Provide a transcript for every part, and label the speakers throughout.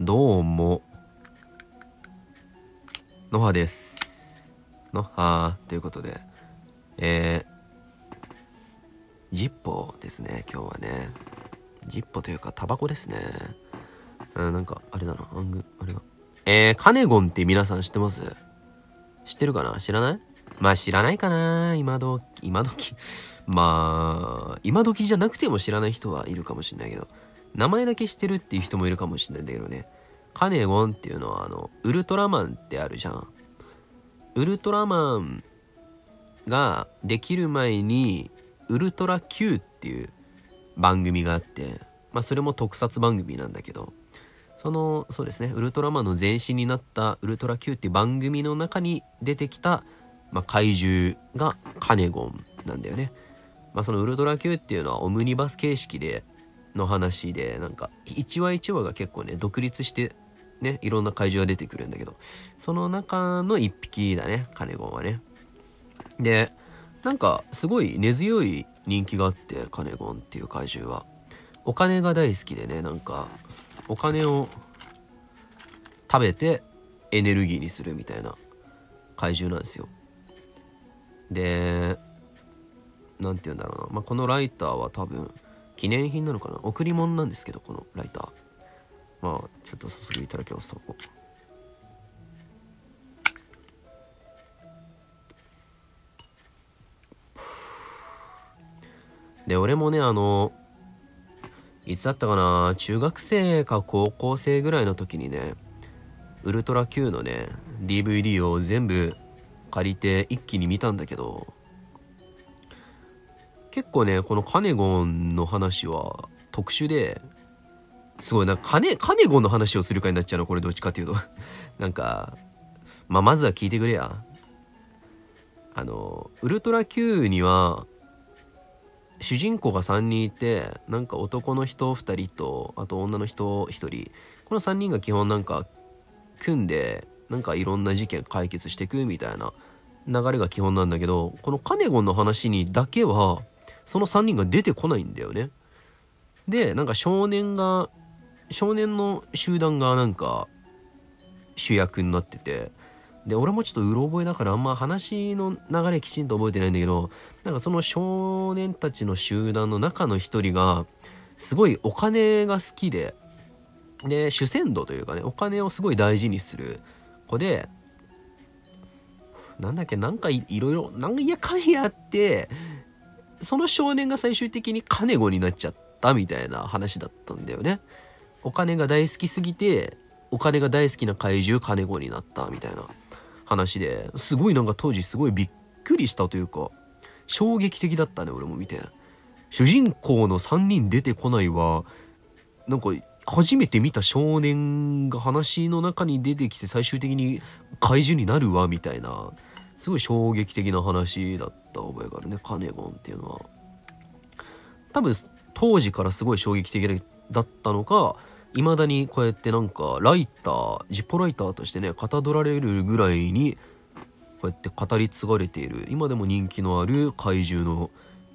Speaker 1: どうも。のはです。のはということで、えー、ジッポですね、今日はね。ジッポというか、タバコですね。あなんか、あれだな、アング、あれが。えー、カネゴンって皆さん知ってます？知ってるかな？知らない？まあ知らないかな今ど今時。まあ、今時じゃなくても知らない人はいるかもしれないけど、名前だけ知ってるっていう人もいるかもしれないんだけどね。カネゴンっていうのは、あの、ウルトラマンってあるじゃん。ウルトラマンができる前に、ウルトラ Q っていう番組があって、まあそれも特撮番組なんだけど、その、そうですね、ウルトラマンの前身になったウルトラ Q っていう番組の中に出てきた、まあ、怪獣がカネゴンなんだよね。まあそのウルトラ Q っていうのはオムニバス形式での話で、なんか1話1話が結構ね、独立してね、いろんな怪獣が出てくるんだけど、その中の1匹だね、カネゴンはね。で、なんかすごい根強い人気があって、カネゴンっていう怪獣は。お金が大好きでね、なんか、お金を食べてエネルギーにするみたいな怪獣なんですよ。で、なんて言うんだろうな。まあ、このライターは多分、記念品なのかな？贈り物なんですけど、このライター。まあ、ちょっと早速いただきますと。で、俺もね、あの、いつだったかな？中学生か高校生ぐらいの時にね、ウルトラ Q のね、DVD を全部借りて一気に見たんだけど、結構ね、このカネゴンの話は特殊で、すごいな、カネ、カネゴンの話をするかになっちゃうの、これどっちかっていうと。なんか、まあ、まずは聞いてくれや。あの、ウルトラ Q には、主人公が3人いて、なんか男の人2人と、あと女の人1人。この3人が基本なんか、組んで、なんかいろんな事件解決していくみたいな流れが基本なんだけど、このカネゴンの話にだけは、その3人が出てこないんだよね。で、なんか少年が、少年の集団がなんか主役になってて、で、俺もちょっとうろ覚えだからあんま話の流れきちんと覚えてないんだけど、なんかその少年たちの集団の中の一人が、すごいお金が好きで、で、主戦度というかね、お金をすごい大事にする子で、なんだっけ、なんかいいろいろ、なんやかんやって、その少年が最終的にカネゴになっちゃったみたいな話だったんだよね。お金が大好きすぎて、お金が大好きな怪獣カネゴになったみたいな話ですごいなんか当時すごいびっくりしたというか、衝撃的だったね、俺も見て。主人公の3人出てこないは、なんか初めて見た少年が話の中に出てきて最終的に怪獣になるわみたいなすごい衝撃的な話だった覚えがあるね。カネゴンっていうのは。多分当時からすごい衝撃的だったのか未だにこうやってなんかライタージッポライターとしてねかたどられるぐらいにこうやって語り継がれている。今でも人気のある怪獣の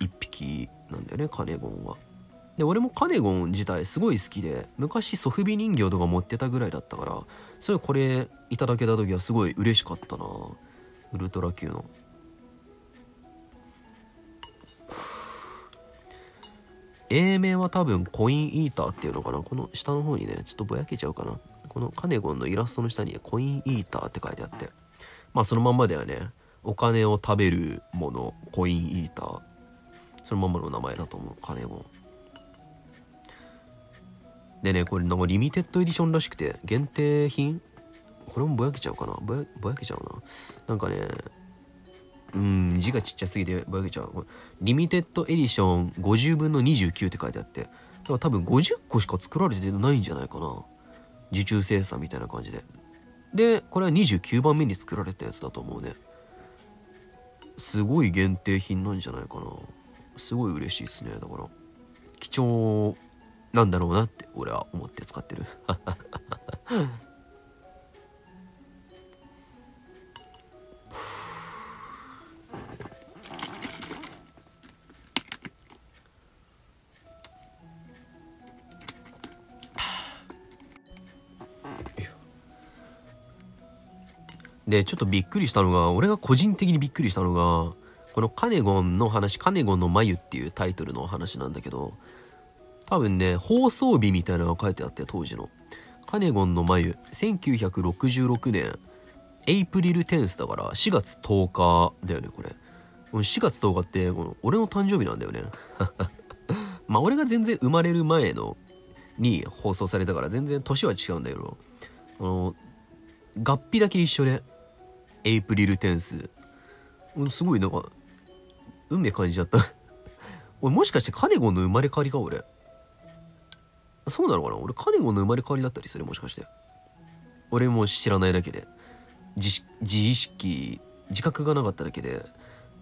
Speaker 1: 一匹なんだよねカネゴンは。で俺もカネゴン自体すごい好きで昔ソフビ人形とか持ってたぐらいだったからそれこれいただけた時はすごい嬉しかったな。ウルトラ Q の。英名は多分コインイーターっていうのかな？この下の方にねちょっとぼやけちゃうかな。このカネゴンのイラストの下にコインイーターって書いてあって。まあそのまんまではね。お金を食べるものコインイーター。そのままの名前だと思うカネゴン。でね、これなんかリミテッドエディションらしくて、限定品？これもぼやけちゃうかな？ぼやぼやけちゃうな。なんかね、うん、字がちっちゃすぎてぼやけちゃう。これリミテッドエディション50分の29って書いてあって、だから多分50個しか作られてないんじゃないかな。受注生産みたいな感じで。で、これは29番目に作られたやつだと思うね。すごい限定品なんじゃないかな。すごい嬉しいですね。だから、貴重なんだろうなって俺は思って使ってる で、ちょっとびっくりしたのが、俺が個人的にびっくりしたのが、このカネゴンの話、カネゴンの眉っていうタイトルの話なんだけど、多分ね、放送日みたいなのが書いてあって、当時の。カネゴンの眉、1966年、エイプリルテンスだから4月10日だよね、これ。4月10日ってこの俺の誕生日なんだよね。まあ俺が全然生まれる前のに放送されたから全然年は違うんだけど、あの、合皮だけ一緒で、エイプリルテンス。すごいなんか、運命感じちゃった 俺もしかしてカネゴンの生まれ変わりか俺？そうなのかな？俺カネゴンの生まれ変わりだったりするもしかして。俺も知らないだけで。自意識、自覚がなかっただけで。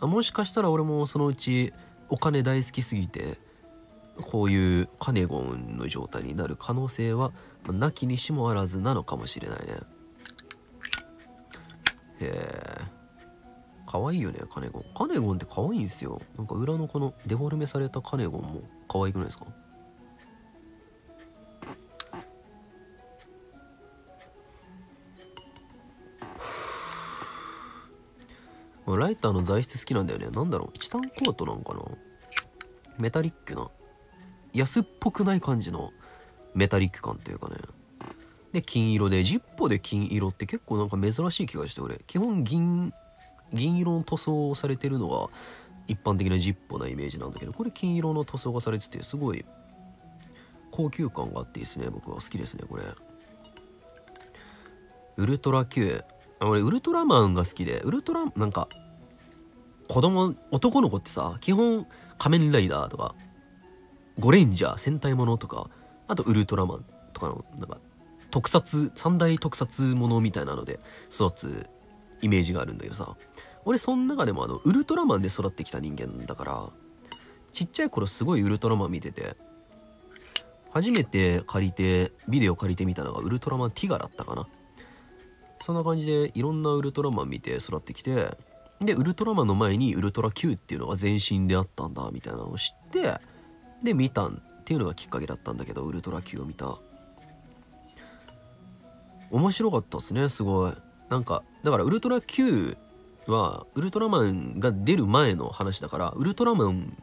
Speaker 1: もしかしたら俺もそのうちお金大好きすぎて、こういうカネゴンの状態になる可能性は、なきにしもあらずなのかもしれないね。へえ。可愛いよね、カネゴン。カネゴンって可愛いんですよ。なんか裏のこのデフォルメされたカネゴンも可愛くないですか？ライターの材質好きなんだよね。なんだろうチタンコートなんかな？メタリックな。安っぽくない感じのメタリック感っていうかね。で、金色で、ジッポで金色って結構なんか珍しい気がして、俺。基本銀、銀色の塗装をされてるのが一般的なジッポなイメージなんだけど、これ金色の塗装がされてて、すごい高級感があっていいですね。僕は好きですね、これ。ウルトラ Q。俺、ウルトラマンが好きで、ウルトラ、なんか、子供、男の子ってさ、基本仮面ライダーとか、ゴレンジャー、戦隊ものとか、あとウルトラマンとかの、なんか、特撮、三大特撮ものみたいなので育つイメージがあるんだけどさ、俺その中でもあの、ウルトラマンで育ってきた人間だから、ちっちゃい頃すごいウルトラマン見てて、初めて借りて、ビデオ借りてみたのがウルトラマンティガだったかな。そんな感じでいろんなウルトラマン見て育ってきて、で、ウルトラマンの前にウルトラ Q っていうのが全身であったんだ、みたいなのを知って、で、見たっていうのがきっかけだったんだけど、ウルトラ Q を見た。面白かったっすね、すごい。なんか、だからウルトラ Q は、ウルトラマンが出る前の話だから、ウルトラマン、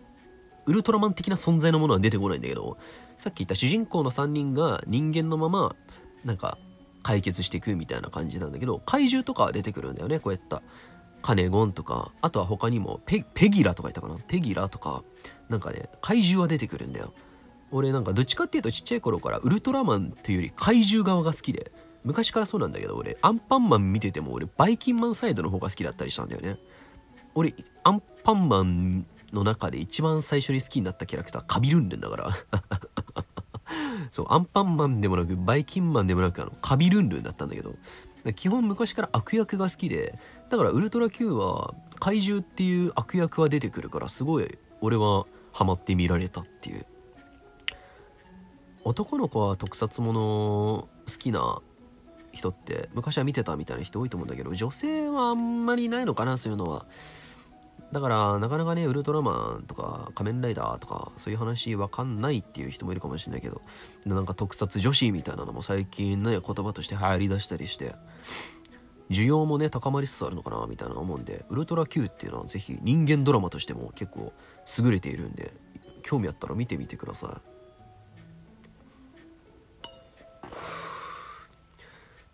Speaker 1: ウルトラマン的な存在のものは出てこないんだけど、さっき言った主人公の3人が人間のまま、なんか、解決していくみたいな感じなんだけど、怪獣とか出てくるんだよね、こうやった。カネゴンとか、あとは他にもペ、ペギラとかいたかな？ペギラとか、なんかね、怪獣は出てくるんだよ。俺なんかどっちかっていうとちっちゃい頃からウルトラマンというより怪獣側が好きで、昔からそうなんだけど俺、アンパンマン見てても俺、バイキンマンサイドの方が好きだったりしたんだよね。俺、アンパンマンの中で一番最初に好きになったキャラクター、カビルンルンだから。そう、アンパンマンでもなく、バイキンマンでもなく、あの、カビルンルンだったんだけど、基本昔から悪役が好きで、だからウルトラ Q は怪獣っていう悪役は出てくるからすごい俺はハマって見られたっていう男の子は特撮もの好きな人って昔は見てたみたいな人多いと思うんだけど女性はあんまりいないのかなそういうのはだからなかなかねウルトラマンとか仮面ライダーとかそういう話わかんないっていう人もいるかもしれないけどなんか特撮女子みたいなのも最近ね言葉として流行りだしたりして需要もね、高まりつつあるのかな、みたいな思うんで、ウルトラ Q っていうのはぜひ人間ドラマとしても結構優れているんで、興味あったら見てみてください。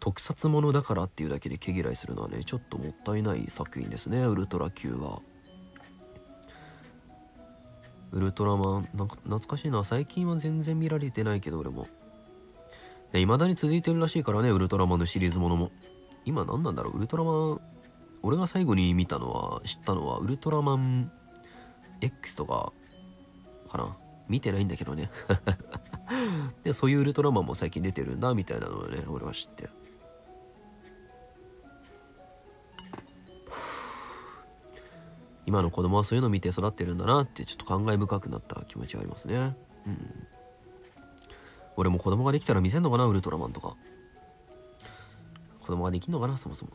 Speaker 1: 特撮ものだからっていうだけで毛嫌いするのはね、ちょっともったいない作品ですね、ウルトラ Q は。ウルトラマン、なんか懐かしいな。最近は全然見られてないけど、俺も。いまだに続いてるらしいからね、ウルトラマンのシリーズものも。今何なんだろう？ウルトラマン俺が最後に見たのは知ったのはウルトラマン X とかかな？見てないんだけどね でそういうウルトラマンも最近出てるんだみたいなのをね俺は知って今の子供はそういうの見て育ってるんだなってちょっと感慨深くなった気持ちはありますね。うん。俺も子供ができたら見せんのかなウルトラマンとか。子供ができんのかなそもそも。